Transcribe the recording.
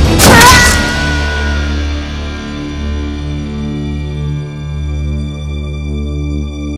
Ah!